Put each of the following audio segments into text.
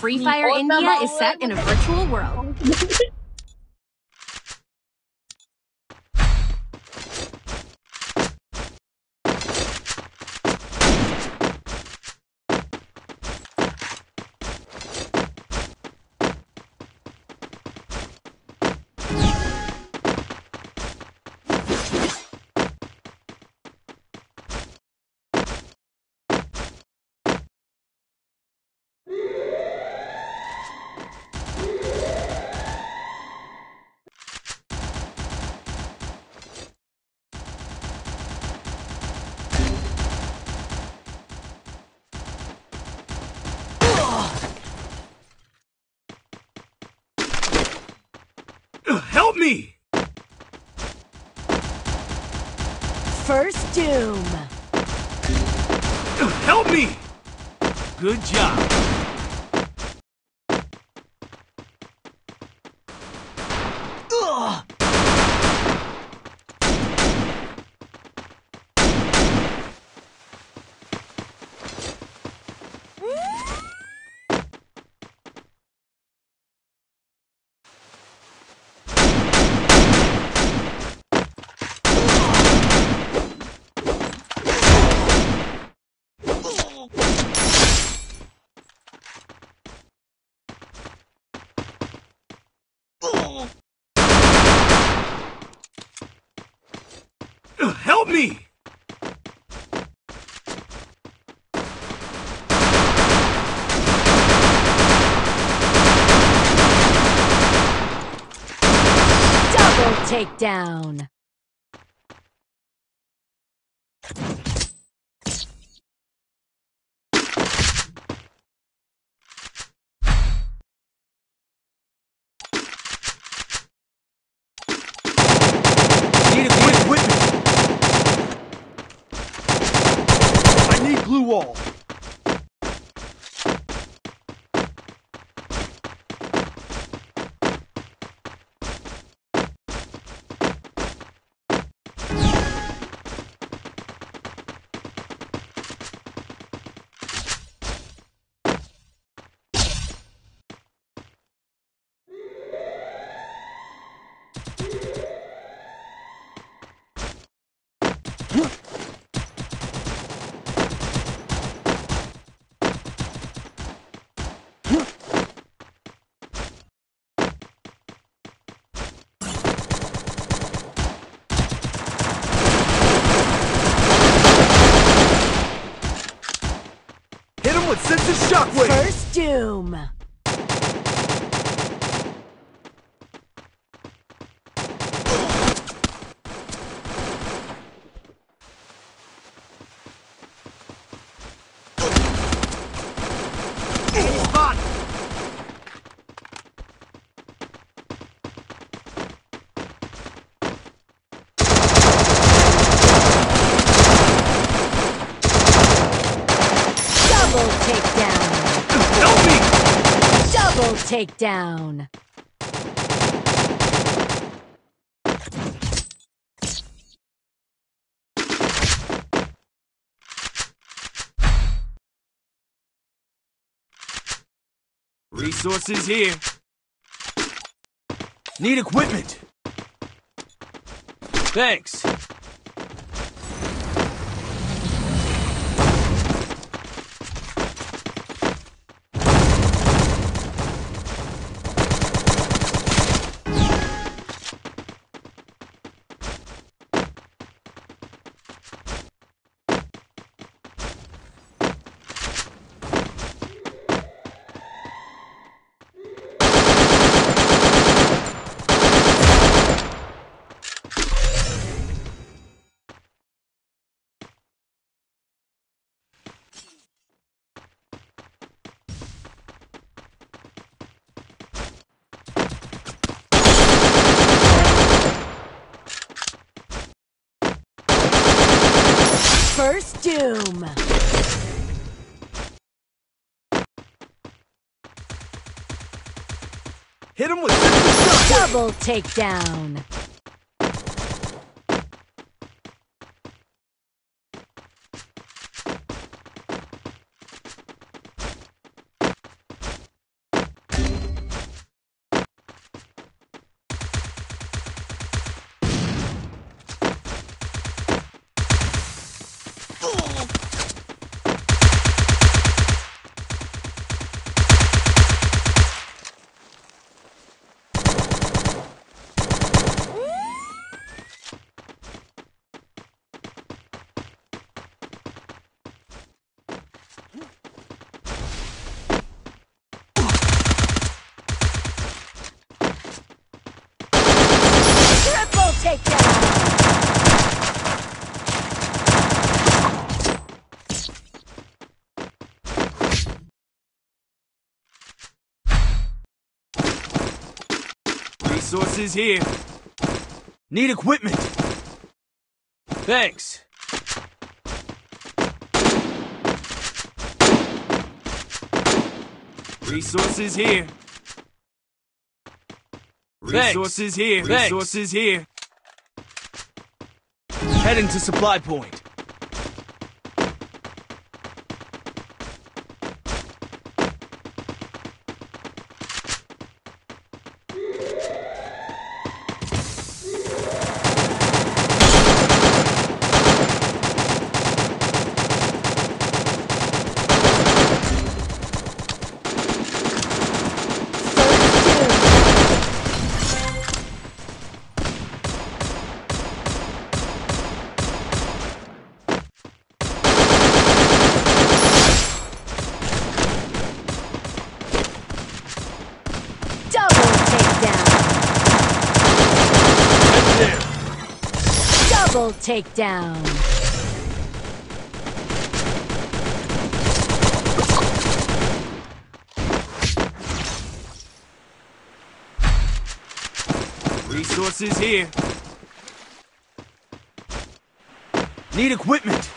Free Fire India is set in a virtual world. Help me! First Doom. Help me! Good job. Ugh. Help me! Double takedown. Need a quick equipment. I need gloo wall. Hit him with sense of shockwave. First Doom. Spot. Double takedown. Help me! Double takedown. Resources here. Need equipment. Thanks. Doom. Hit him with sense of shockwave. Double takedown. Resources here. Need equipment. Thanks. Resources here. Resources here. Resources here. Heading to supply point. Double takedown. Head there. Double takedown. Resources here. Need equipment.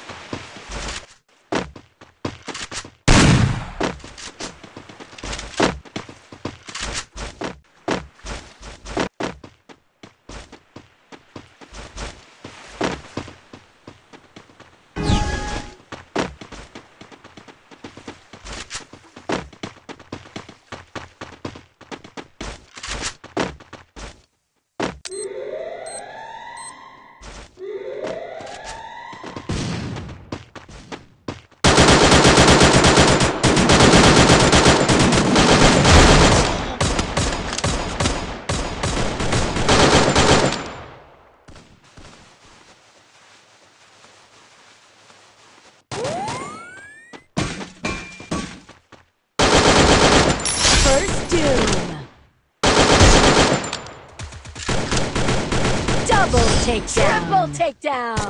First doom. Double takedown.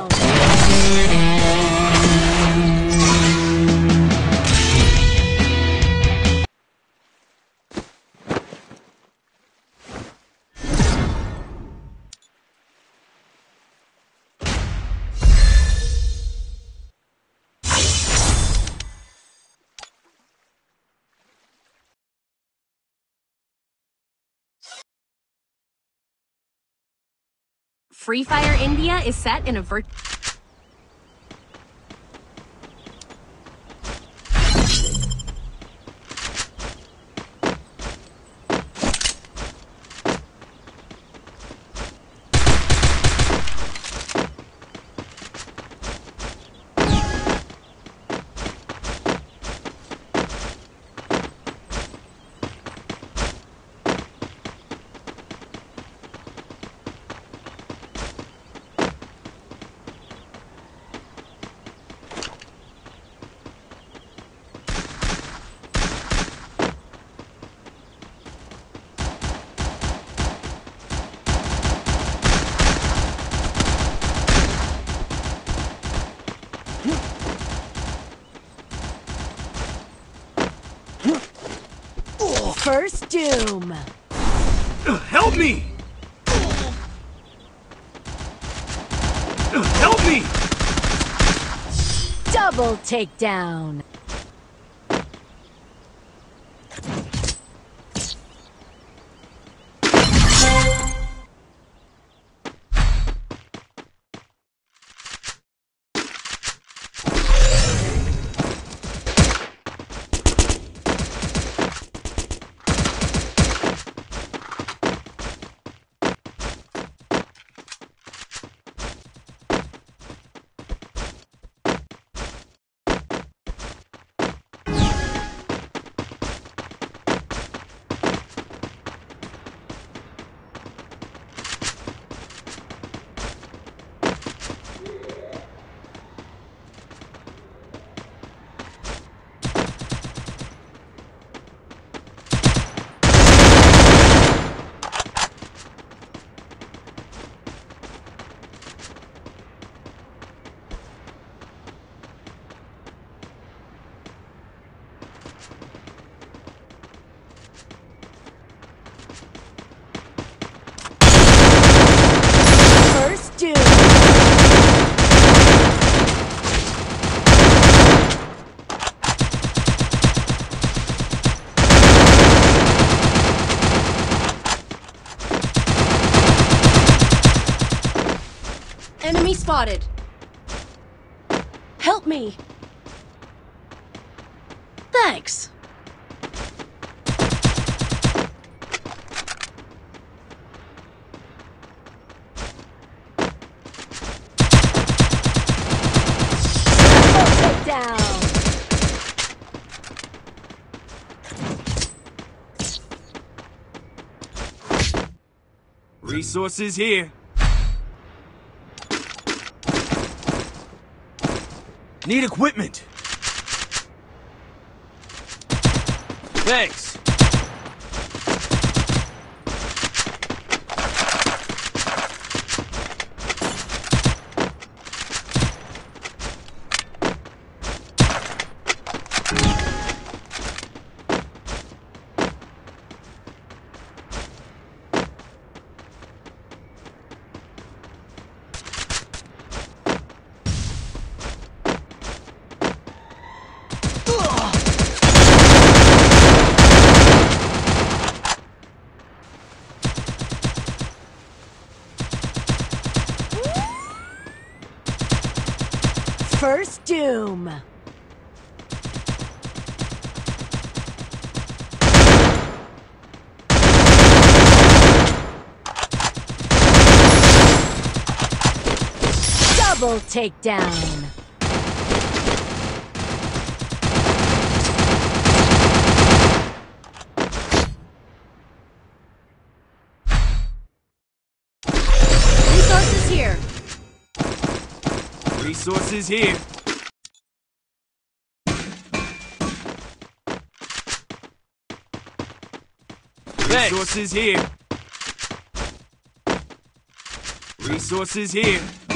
Free Fire India is set in a virtual. First doom. Help me! Help me! Double takedown. Spotted. Help me! Thanks. Resources here. Need equipment. Thanks. First Doom! Double takedown! Resources here. Resources here. Thanks. Resources here. Resources here.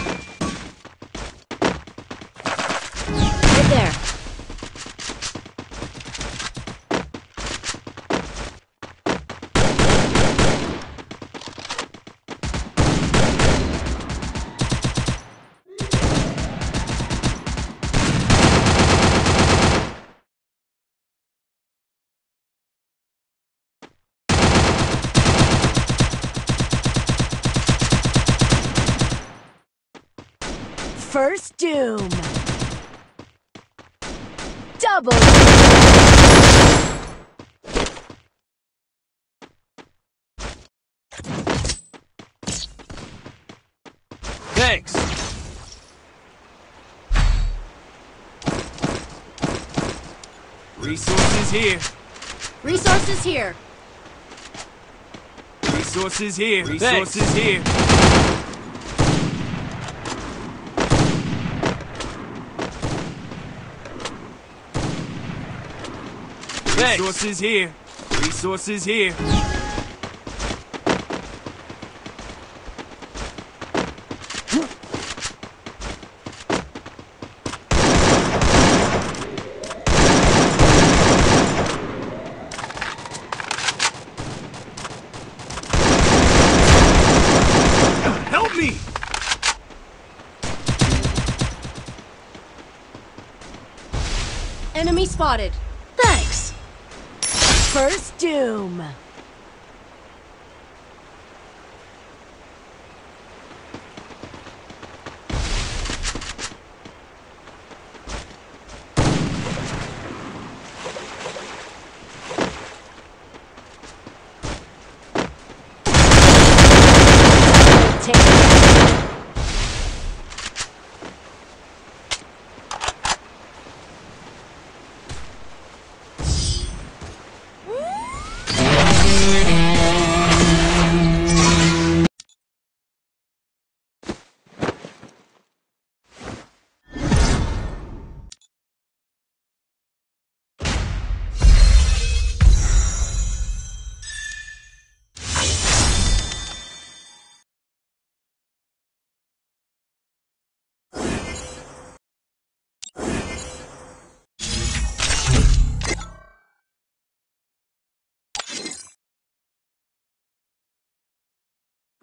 First Doom! Double Thanks. Resources here. Resources here. Resources here. Resources here. Resources here. Resources here. Help me! Enemy spotted. First Doom!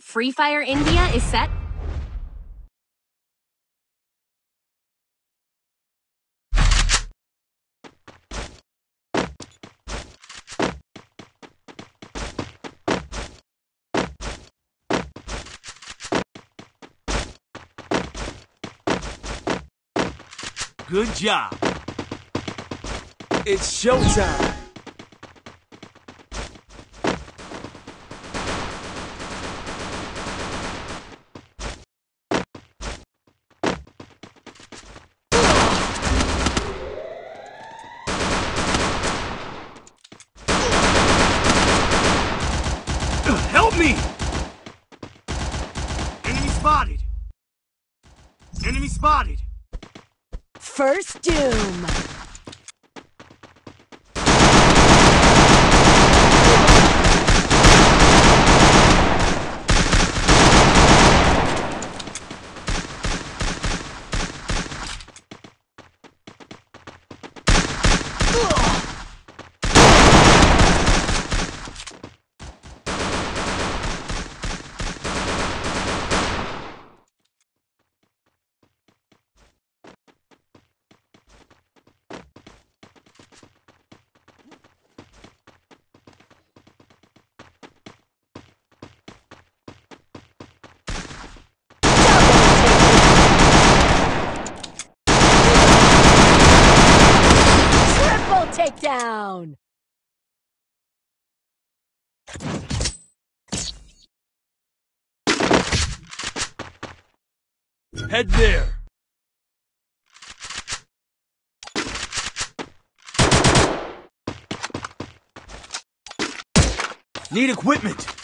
Free Fire India is set. Good job. It's showtime. Help me! Enemy spotted! Enemy spotted! First Doom. Triple takedown. Head there! Need equipment!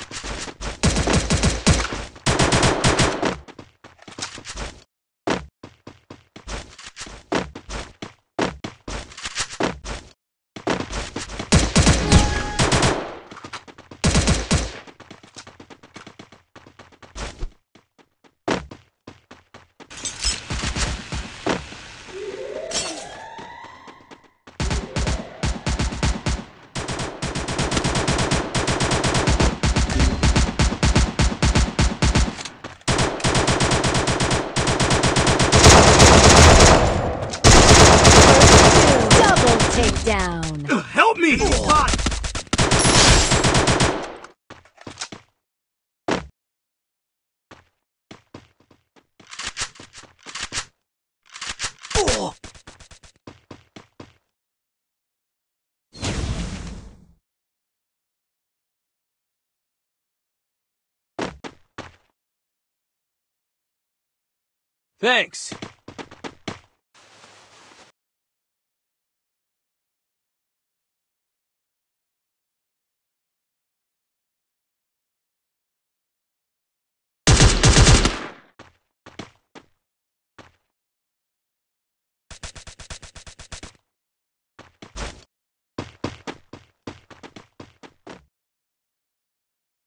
Thanks.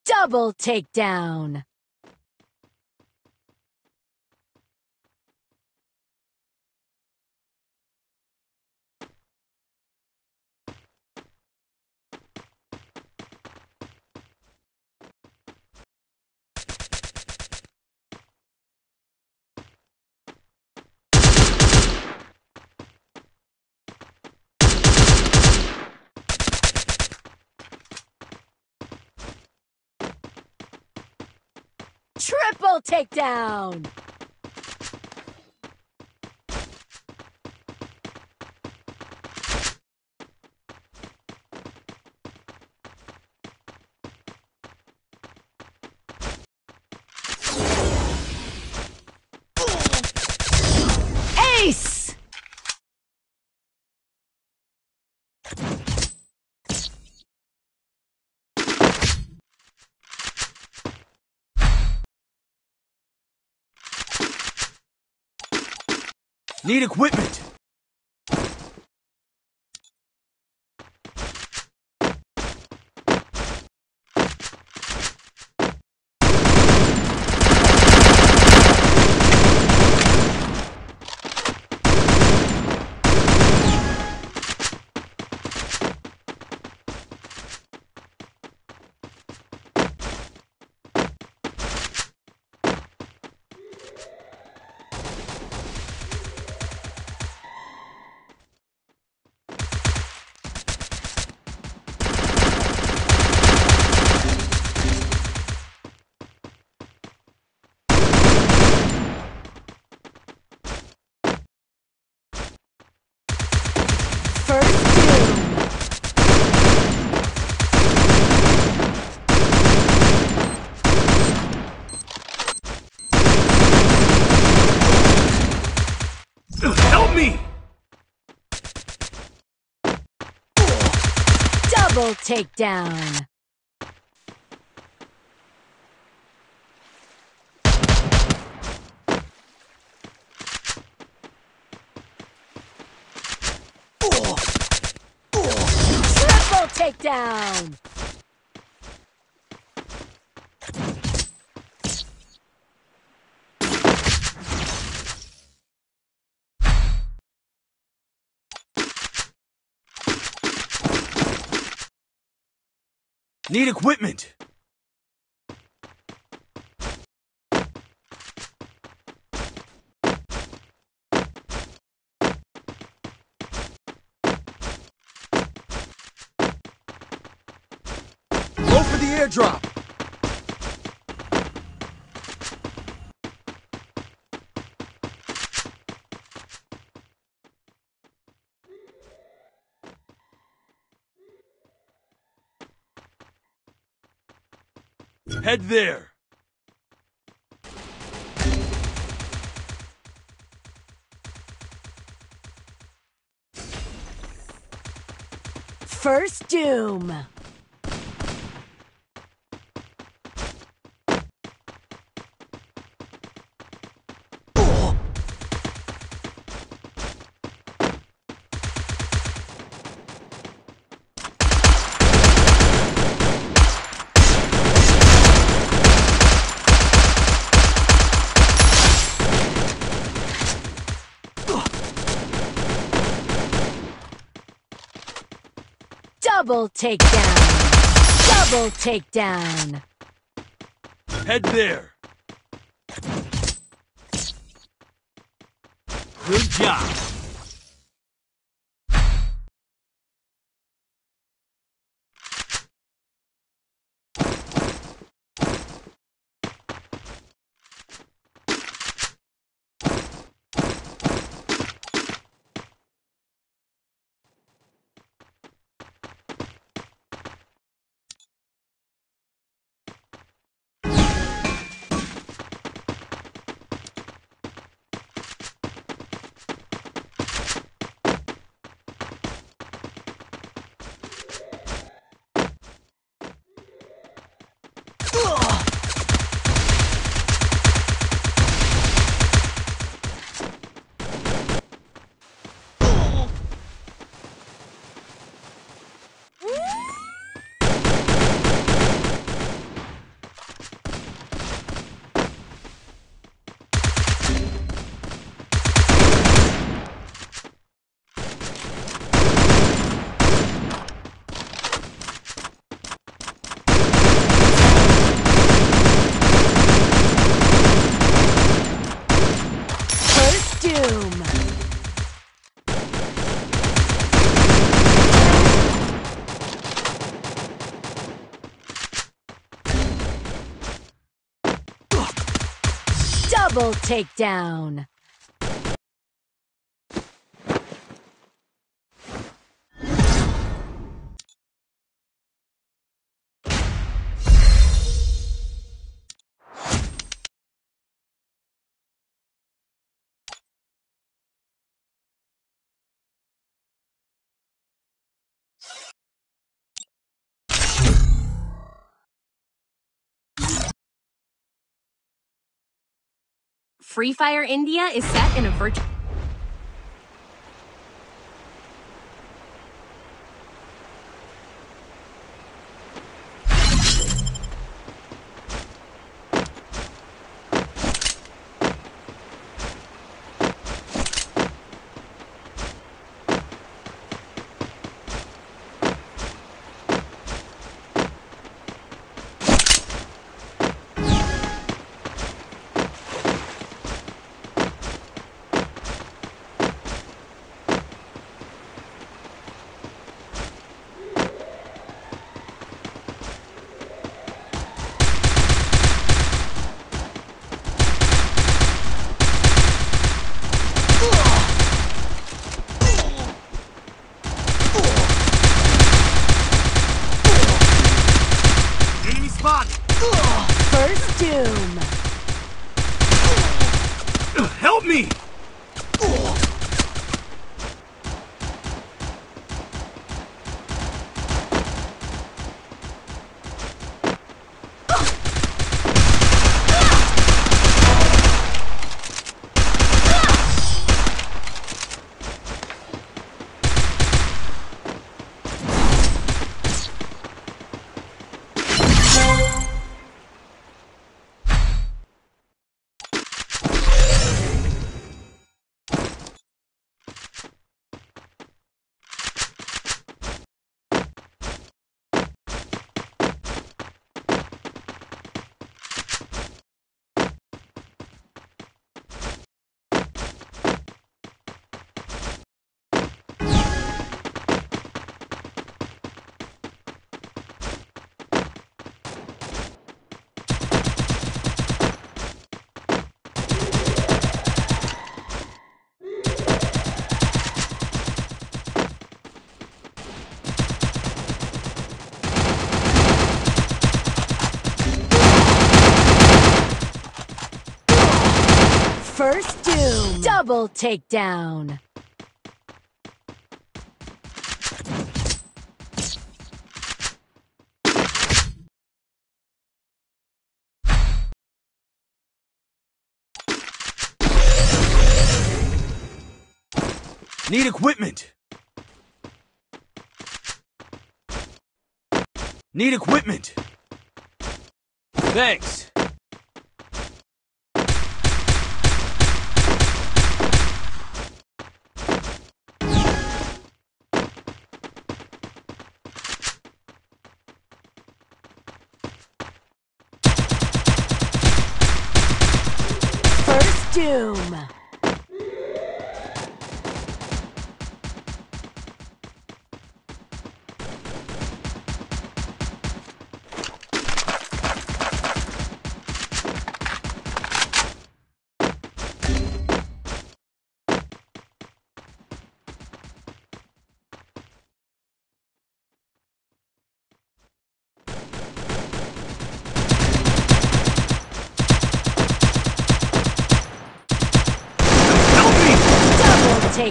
Double takedown. Triple takedown. Need equipment! Takedown. Triple takedown. Need equipment! Go for the airdrop! Head there! First Doom. Double takedown. Double takedown. Head there! Good job! First Doom. Double takedown. Free Fire India is set in a virtual. Double takedown. Need equipment. Need equipment. Thanks.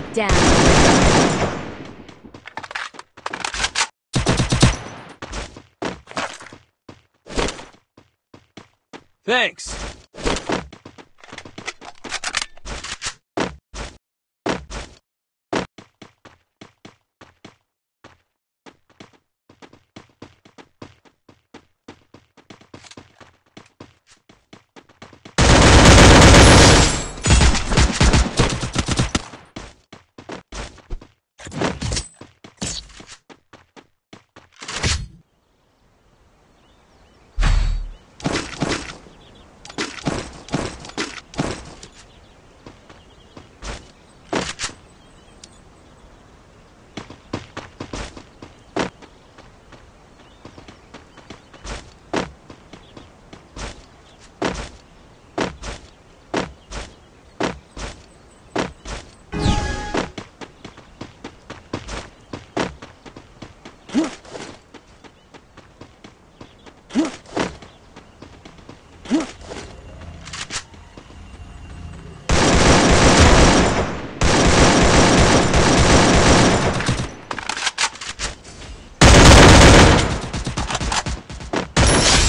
Takedown. Thanks.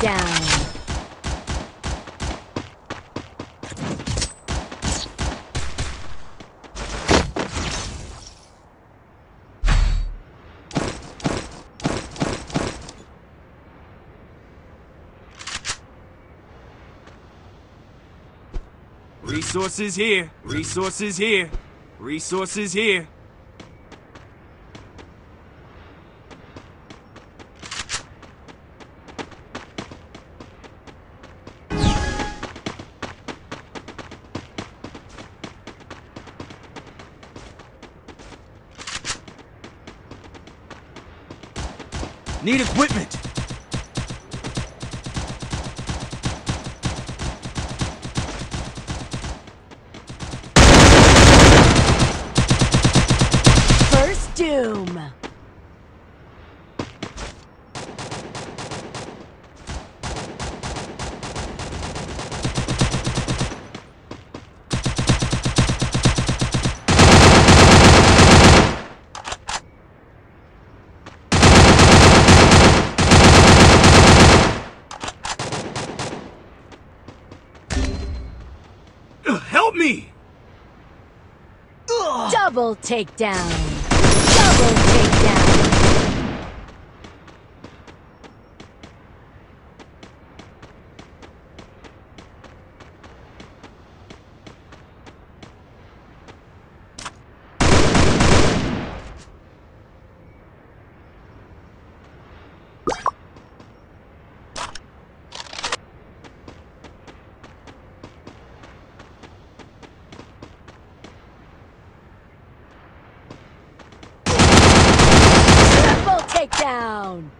Takedown. Resources here. Resources here. Resources here. Double takedown. Double takedown. Triple takedown.